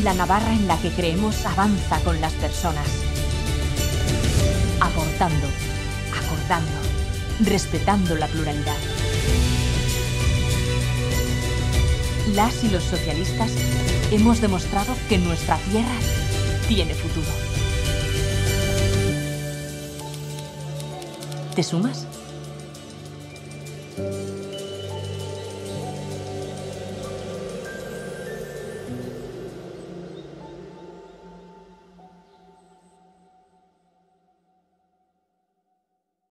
la Navarra en la que creemos avanza con las personas. Aportando, acordando, respetando la pluralidad. Las y los socialistas hemos demostrado que nuestra tierra tiene futuro. ¿Te sumas?